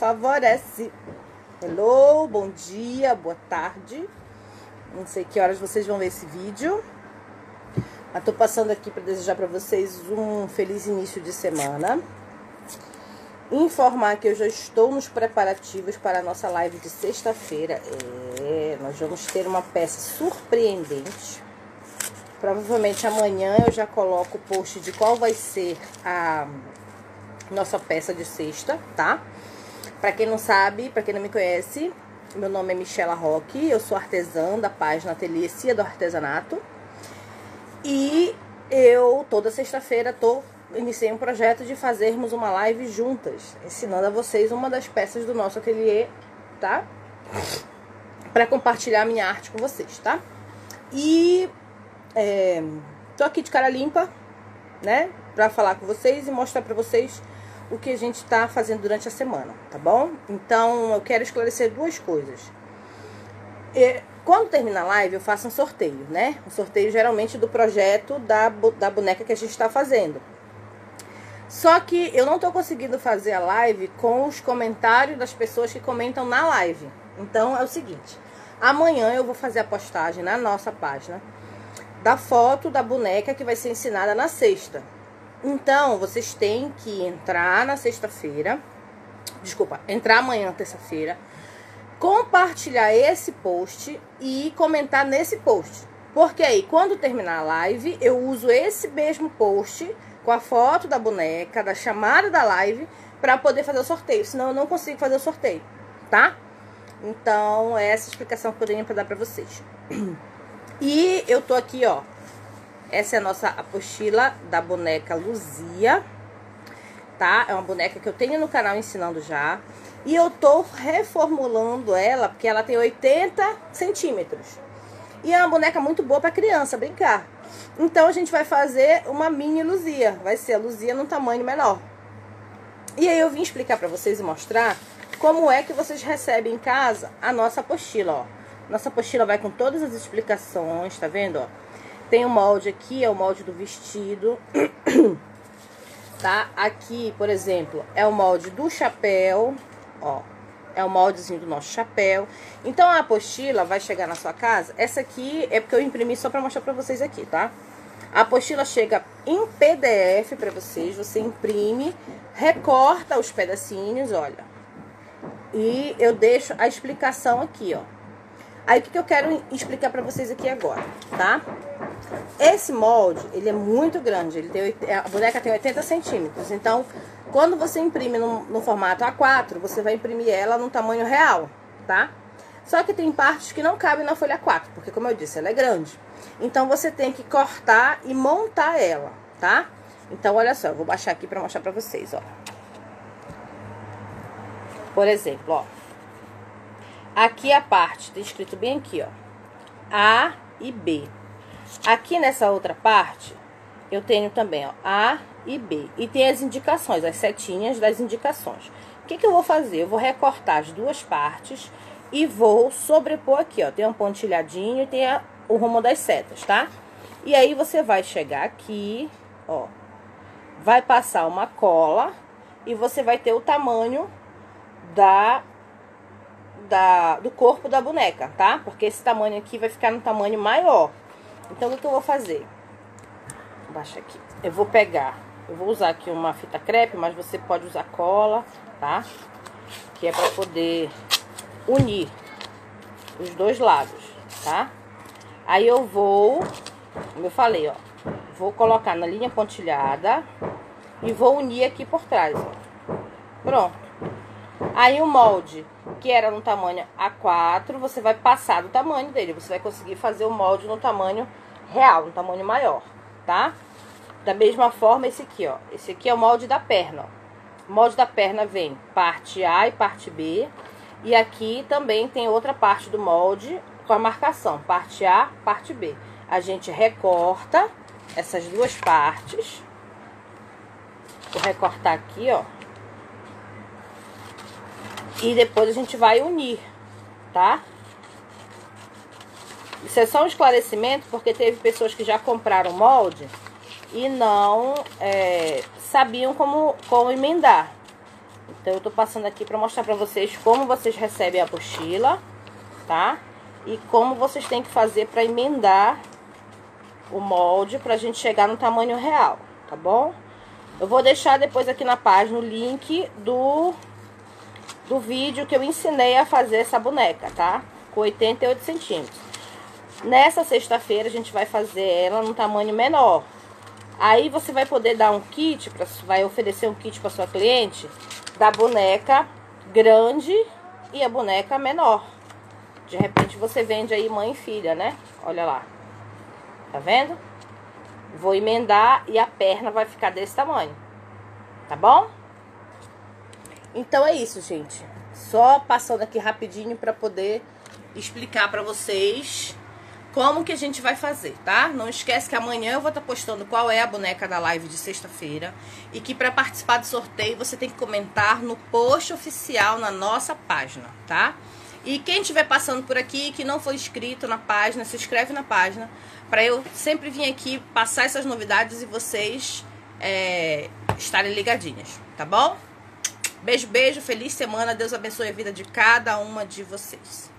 favorece. Hello, bom dia, boa tarde. Não sei que horas vocês vão ver esse vídeo. Mas tô passando aqui para desejar para vocês um feliz início de semana. Informar que eu já estou nos preparativos para a nossa live de sexta-feira. É, nós vamos ter uma peça surpreendente. Provavelmente amanhã eu já coloco o post de qual vai ser a nossa peça de sexta, tá? Para quem não sabe, para quem não me conhece, meu nome é Michela Roque, eu sou artesã da página Ateliê Cia do Artesanato. E eu, toda sexta-feira, tô iniciei um projeto de fazermos uma live juntas, ensinando a vocês uma das peças do nosso ateliê, tá? Para compartilhar minha arte com vocês, tá? E é, tô aqui de cara limpa, né? Para falar com vocês e mostrar para vocês o que a gente está fazendo durante a semana, tá bom? Então, eu quero esclarecer duas coisas. E, quando termina a live, eu faço um sorteio, né? Um sorteio geralmente do projeto da, da boneca que a gente está fazendo. Só que eu não estou conseguindo fazer a live com os comentários das pessoas que comentam na live. Então é o seguinte: amanhã eu vou fazer a postagem na nossa página da foto da boneca que vai ser ensinada na sexta. Então, vocês têm que entrar na sexta-feira, desculpa, entrar amanhã, terça-feira, compartilhar esse post e comentar nesse post. Porque aí, quando terminar a live, eu uso esse mesmo post com a foto da boneca, da chamada da live, para poder fazer o sorteio. Senão eu não consigo fazer o sorteio, tá? Então, é essa explicação que eu tenho para dar para vocês. E eu tô aqui, ó, essa é a nossa apostila da boneca Luzia, tá? É uma boneca que eu tenho no canal ensinando já. E eu tô reformulando ela, porque ela tem 80 centímetros. E é uma boneca muito boa para criança brincar. Então a gente vai fazer uma mini Luzia. Vai ser a Luzia num tamanho menor. E aí eu vim explicar para vocês e mostrar como é que vocês recebem em casa a nossa apostila, ó. Nossa apostila vai com todas as explicações, tá vendo, ó? Tem o um molde aqui, é o molde do vestido. tá? Aqui, por exemplo, é o molde do chapéu, ó. É o moldezinho do nosso chapéu. Então, a apostila vai chegar na sua casa. Essa aqui é porque eu imprimi só pra mostrar pra vocês aqui, tá? A apostila chega em PDF pra vocês. Você imprime, recorta os pedacinhos, olha. E eu deixo a explicação aqui, ó. Aí, o que, que eu quero explicar pra vocês aqui agora, tá? Esse molde, ele é muito grande, ele tem, a boneca tem 80 centímetros. Então, quando você imprime no, no formato A4, você vai imprimir ela no tamanho real, tá? Só que tem partes que não cabem na folha 4, porque como eu disse, ela é grande. Então, você tem que cortar e montar ela, tá? Então, olha só, eu vou baixar aqui pra mostrar pra vocês, ó. Por exemplo, ó. Aqui a parte, tá escrito bem aqui, ó. A e B. Aqui nessa outra parte, eu tenho também ó, A e B. E tem as indicações, as setinhas das indicações. O que, que eu vou fazer? Eu vou recortar as duas partes e vou sobrepor aqui, ó. Tem um pontilhadinho e tem a, o rumo das setas, tá? E aí você vai chegar aqui, ó. Vai passar uma cola e você vai ter o tamanho da, da do corpo da boneca, tá? Porque esse tamanho aqui vai ficar no tamanho maior. Então, o que eu vou fazer? Baixa aqui. Eu vou pegar, eu vou usar aqui uma fita crepe, mas você pode usar cola, tá? Que é para poder unir os dois lados, tá? Aí eu vou, como eu falei, ó, vou colocar na linha pontilhada e vou unir aqui por trás, ó. Pronto. Aí o molde, que era no tamanho A4, você vai passar do tamanho dele. Você vai conseguir fazer o molde no tamanho real, no tamanho maior, tá? Da mesma forma esse aqui, ó. Esse aqui é o molde da perna, ó. O molde da perna vem parte A e parte B. E aqui também tem outra parte do molde com a marcação, parte A, parte B. A gente recorta essas duas partes. Vou recortar aqui, ó. E depois a gente vai unir, tá? Isso é só um esclarecimento, porque teve pessoas que já compraram molde e não é, sabiam como, como emendar. Então eu tô passando aqui para mostrar para vocês como vocês recebem a apostila, tá? E como vocês têm que fazer para emendar o molde pra gente chegar no tamanho real, tá bom? Eu vou deixar depois aqui na página o link do, do vídeo que eu ensinei a fazer essa boneca, tá? Com 88 centímetros. Nessa sexta-feira a gente vai fazer ela num tamanho menor. Aí você vai poder dar um kit, pra, vai oferecer um kit para sua cliente da boneca grande e a boneca menor. De repente você vende aí mãe e filha, né? Olha lá. Tá vendo? Vou emendar e a perna vai ficar desse tamanho. Tá bom? Então é isso, gente. Só passando aqui rapidinho para poder explicar para vocês como que a gente vai fazer, tá? Não esquece que amanhã eu vou estar tá postando qual é a boneca da live de sexta-feira e que para participar do sorteio você tem que comentar no post oficial na nossa página, tá? E quem estiver passando por aqui que não foi inscrito na página, se inscreve na página para eu sempre vir aqui passar essas novidades e vocês é, estarem ligadinhas, tá bom? Beijo, beijo, feliz semana, Deus abençoe a vida de cada uma de vocês.